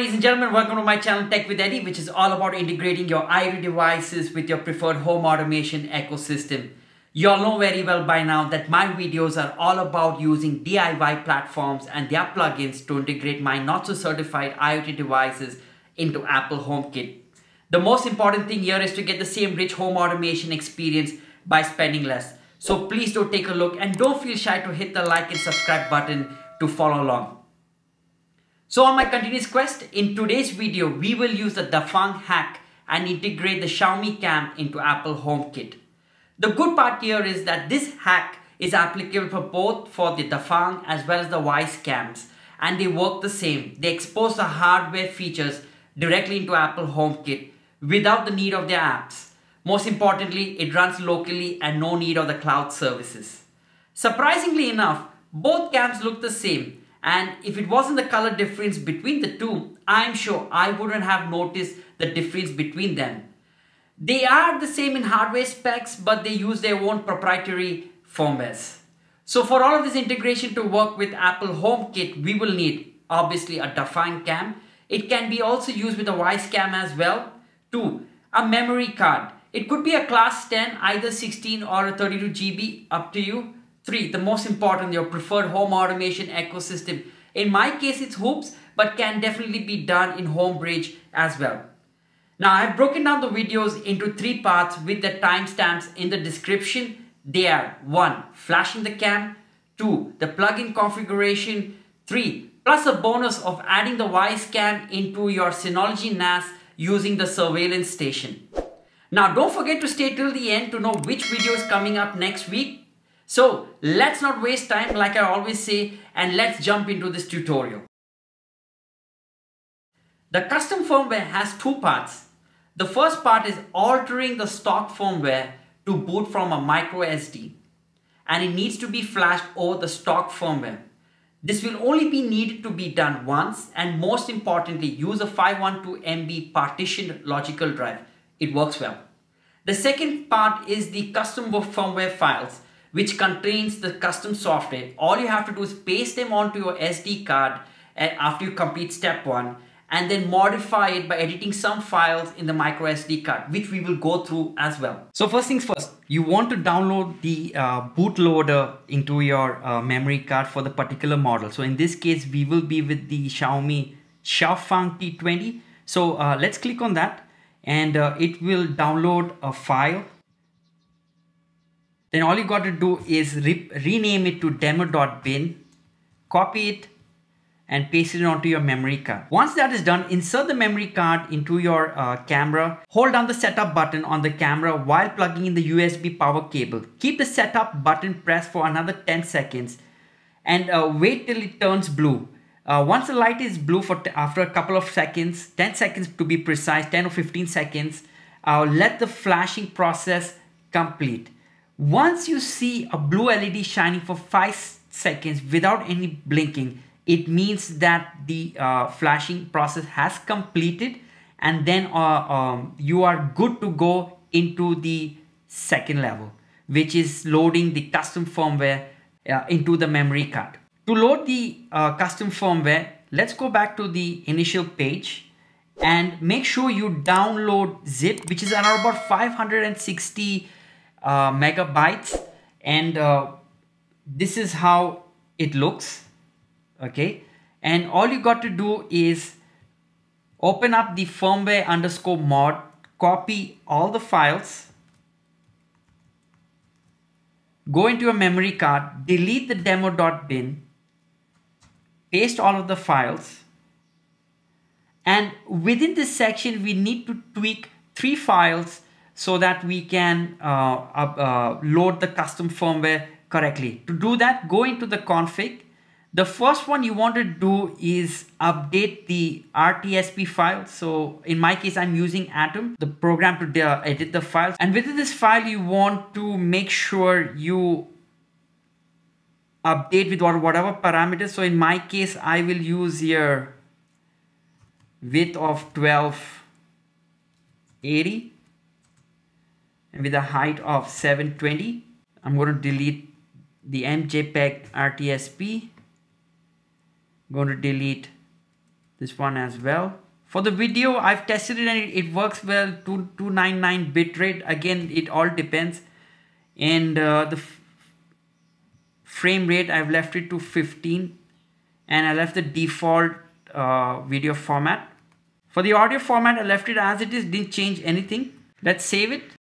Ladies and gentlemen, welcome to my channel Tech with Eddie which is all about integrating your IoT devices with your preferred home automation ecosystem. You all know very well by now that my videos are all about using DIY platforms and their plugins to integrate my not so certified IoT devices into Apple HomeKit. The most important thing here is to get the same rich home automation experience by spending less. So please do take a look and don't feel shy to hit the like and subscribe button to follow along. So on my continuous quest, in today's video, we will use the Dafang hack and integrate the Xiaomi cam into Apple HomeKit. The good part here is that this hack is applicable for both for the Dafang as well as the Wyze cams and they work the same. They expose the hardware features directly into Apple HomeKit without the need of their apps. Most importantly, it runs locally and no need of the cloud services. Surprisingly enough, both cams look the same and if it wasn't the color difference between the two, I'm sure I wouldn't have noticed the difference between them. They are the same in hardware specs, but they use their own proprietary firmwares. So for all of this integration to work with Apple HomeKit, we will need obviously a Dafang cam. It can be also used with a Wyze cam as well. Two, a memory card. It could be a class 10, either 16 or a 32 GB, up to you. Three, the most important, your preferred home automation ecosystem. In my case, it's HOOBS, but can definitely be done in Homebridge as well. Now, I've broken down the videos into three parts with the timestamps in the description. They are one, flashing the cam, two, the plugin configuration, three, plus a bonus of adding the Wyze cam into your Synology NAS using the surveillance station. Now, don't forget to stay till the end to know which video is coming up next week so let's not waste time like I always say and let's jump into this tutorial. The custom firmware has two parts. The first part is altering the stock firmware to boot from a micro SD and it needs to be flashed over the stock firmware. This will only be needed to be done once and most importantly use a 512 MB partitioned logical drive. It works well. The second part is the custom firmware files which contains the custom software. All you have to do is paste them onto your SD card after you complete step one and then modify it by editing some files in the micro SD card, which we will go through as well. So first things first, you want to download the uh, bootloader into your uh, memory card for the particular model. So in this case, we will be with the Xiaomi Xiaofang T20. So uh, let's click on that and uh, it will download a file then all you got to do is re rename it to demo.bin, copy it and paste it onto your memory card. Once that is done, insert the memory card into your uh, camera. Hold down the setup button on the camera while plugging in the USB power cable. Keep the setup button pressed for another 10 seconds and uh, wait till it turns blue. Uh, once the light is blue for after a couple of seconds, 10 seconds to be precise, 10 or 15 seconds, uh, let the flashing process complete. Once you see a blue LED shining for 5 seconds without any blinking, it means that the uh, flashing process has completed and then uh, um, you are good to go into the second level, which is loading the custom firmware uh, into the memory card. To load the uh, custom firmware, let's go back to the initial page and make sure you download zip, which is around about 560 uh, megabytes and uh, this is how it looks okay? And all you got to do is open up the firmware underscore mod copy all the files go into your memory card delete the demo.bin paste all of the files and within this section we need to tweak three files so that we can uh, uh, load the custom firmware correctly. To do that, go into the config. The first one you want to do is update the RTSP file. So in my case, I'm using Atom, the program to uh, edit the files. And within this file, you want to make sure you update with whatever parameters. So in my case, I will use here width of 1280 and with a height of 720 I'm going to delete the MJPEG RTSP I'm going to delete this one as well. For the video, I've tested it and it, works well, 2299 bitrate. Again, it all depends. And uh, the frame rate, I've left it to 15 and I left the default uh, video format. For the audio format, I left it as it is, didn't change anything. Let's save it.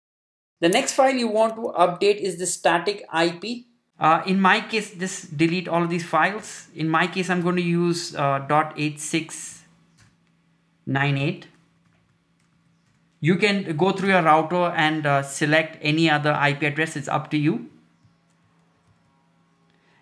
The next file you want to update is the static IP. Uh, in my case, just delete all of these files. In my case, I'm going to use uh, .8698. You can go through your router and uh, select any other IP address. It's up to you.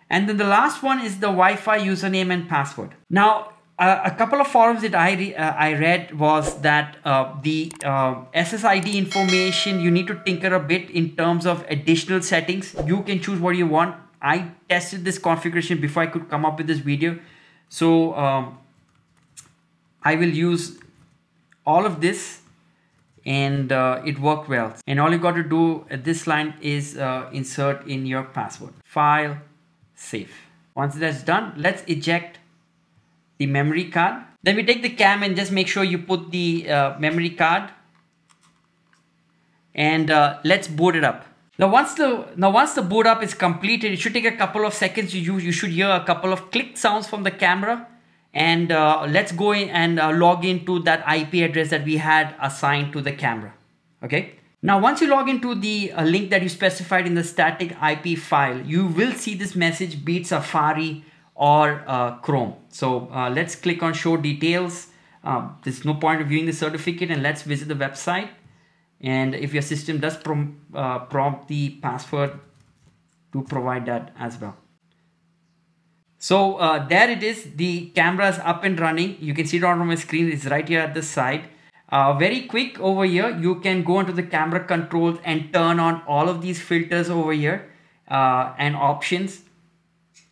And then the last one is the Wi-Fi username and password. Now, a couple of forums that I, re uh, I read was that uh, the uh, SSID information, you need to tinker a bit in terms of additional settings. You can choose what you want. I tested this configuration before I could come up with this video. So um, I will use all of this and uh, it worked well. And all you got to do at this line is uh, insert in your password. File, save. Once that's done, let's eject the memory card. Then we take the cam and just make sure you put the uh, memory card and uh, let's boot it up. Now once the now once the boot up is completed, it should take a couple of seconds. You you should hear a couple of click sounds from the camera, and uh, let's go in and uh, log into that IP address that we had assigned to the camera. Okay. Now once you log into the uh, link that you specified in the static IP file, you will see this message: Beat Safari or uh, Chrome. So uh, let's click on show details. Uh, there's no point of viewing the certificate and let's visit the website. And if your system does prom uh, prompt the password to provide that as well. So uh, there it is. The camera is up and running. You can see it on my screen. It's right here at the side. Uh, very quick over here. You can go into the camera controls and turn on all of these filters over here and options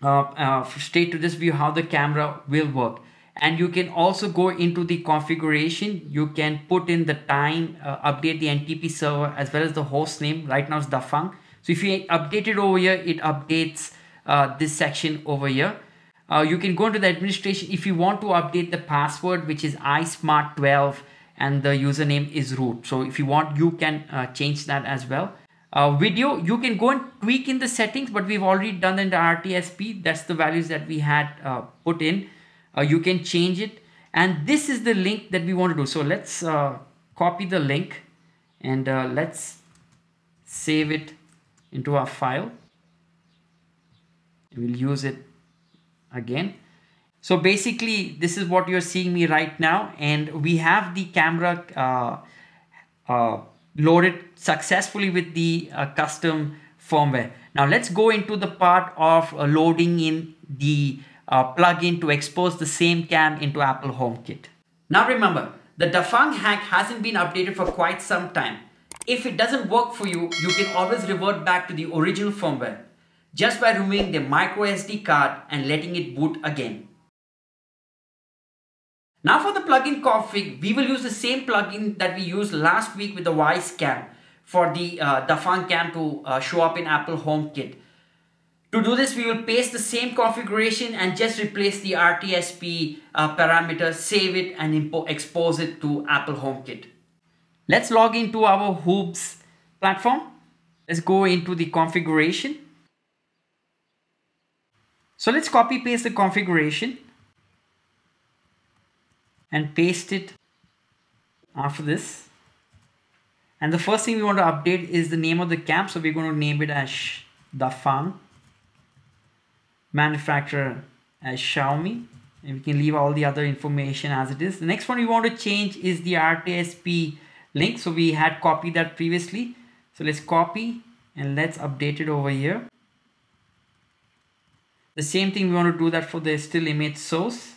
uh, uh, straight to this view how the camera will work. And you can also go into the configuration. You can put in the time uh, update the ntp server as well as the host name. Right now it's dafang. So if you update it over here it updates uh, this section over here. Uh, you can go into the administration if you want to update the password which is ismart12 and the username is root. So if you want you can uh, change that as well uh, video. You can go and tweak in the settings but we've already done in the RTSP that's the values that we had uh, put in. Uh, you can change it. And this is the link that we want to do. So let's uh, copy the link and uh, let's save it into our file. We'll use it again. So basically this is what you're seeing me right now. And we have the camera uh, loaded successfully with the uh, custom firmware. Now let's go into the part of uh, loading in the uh, plugin to expose the same cam into Apple HomeKit. Now remember, the Dafang hack hasn't been updated for quite some time. If it doesn't work for you, you can always revert back to the original firmware just by removing the micro SD card and letting it boot again. Now for the plugin config, we will use the same plugin that we used last week with the Wyze Cam for the uh, Dafang Cam to uh, show up in Apple HomeKit. To do this, we will paste the same configuration and just replace the RTSP uh, parameter, save it and expose it to Apple HomeKit. Let's log into our HOOBS platform. Let's go into the configuration. So let's copy paste the configuration and paste it after this. And the first thing we want to update is the name of the cam. So we're going to name it as Dafang. Manufacturer as Xiaomi. And we can leave all the other information as it is. The next one we want to change is the RTSP link. So we had copied that previously. So let's copy and let's update it over here. The same thing we want to do that for the still image source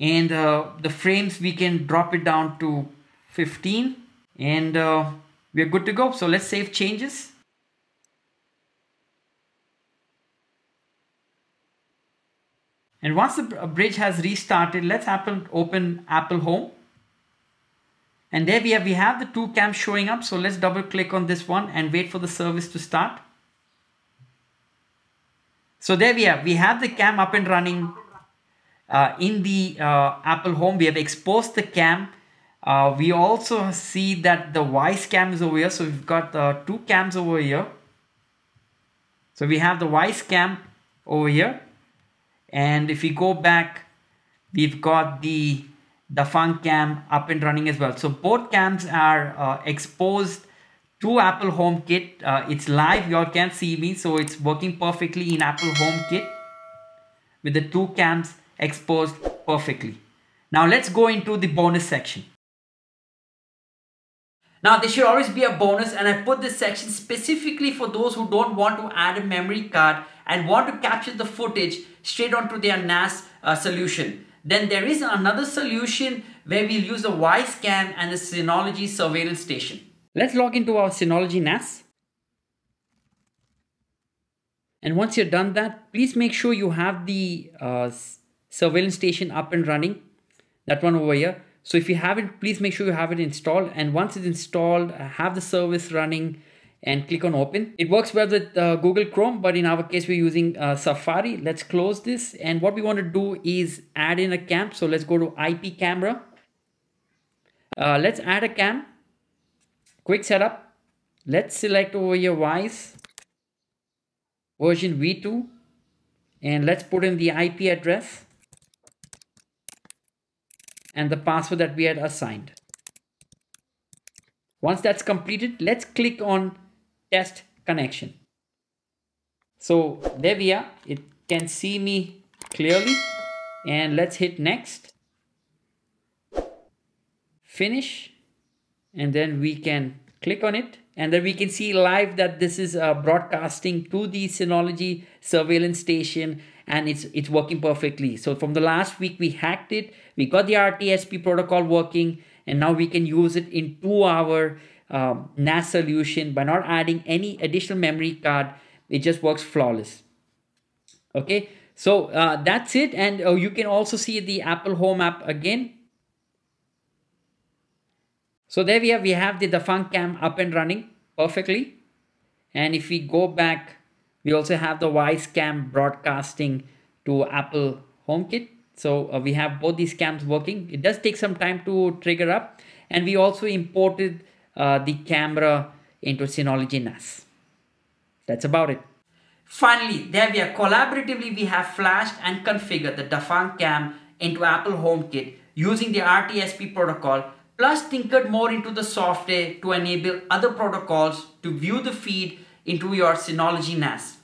and uh, the frames we can drop it down to 15 and uh, we're good to go. So let's save changes. And once the bridge has restarted let's Apple open Apple Home. And there we have we have the two cams showing up. So let's double click on this one and wait for the service to start. So there we have we have the cam up and running uh, in the uh, Apple Home. We have exposed the cam. Uh, we also see that the Wyze cam is over here. So we've got uh, two cams over here. So we have the Wyze cam over here. And if we go back, we've got the Dafang cam up and running as well. So both cams are uh, exposed to Apple HomeKit. Uh, it's live, you all can't see me, so it's working perfectly in Apple HomeKit with the two cams exposed perfectly. Now let's go into the bonus section. Now there should always be a bonus and I put this section specifically for those who don't want to add a memory card and want to capture the footage straight onto their NAS uh, solution. Then there is another solution where we'll use the Wyze cam and a Synology surveillance station. Let's log into our Synology NAS. And once you're done that, please make sure you have the uh, surveillance station up and running. That one over here. So if you haven't, please make sure you have it installed. And once it's installed, uh, have the service running and click on open. It works well with uh, Google Chrome, but in our case, we're using uh, Safari. Let's close this. And what we want to do is add in a cam. So let's go to IP camera. Uh, let's add a cam. Quick setup. Let's select over here Wyze version V2 and let's put in the IP address and the password that we had assigned. Once that's completed, let's click on test connection. So there we are. It can see me clearly and let's hit next. Finish and then we can click on it and then we can see live that this is uh, broadcasting to the Synology surveillance station and it's it's working perfectly. So from the last week we hacked it, we got the RTSP protocol working and now we can use it into our um, NAS solution by not adding any additional memory card. It just works flawless. Okay, so uh, that's it. And uh, you can also see the Apple Home app again. So there we have, we have the, the Cam up and running perfectly. And if we go back, we also have the Wyze cam broadcasting to Apple HomeKit. So uh, we have both these cams working. It does take some time to trigger up. And we also imported uh, the camera into Synology NAS. That's about it. Finally, there we are collaboratively we have flashed and configured the Dafang cam into Apple HomeKit using the RTSP protocol plus tinkered more into the software to enable other protocols to view the feed into your Synology NAS.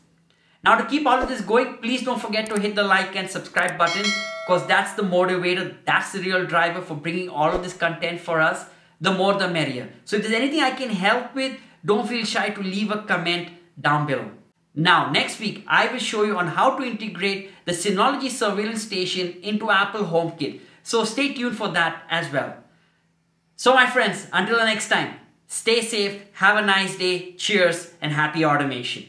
Now to keep all of this going, please don't forget to hit the like and subscribe button because that's the motivator, that's the real driver for bringing all of this content for us the more the merrier. So if there's anything I can help with, don't feel shy to leave a comment down below. Now, next week, I will show you on how to integrate the Synology surveillance station into Apple HomeKit. So stay tuned for that as well. So my friends, until the next time, stay safe, have a nice day, cheers, and happy automation.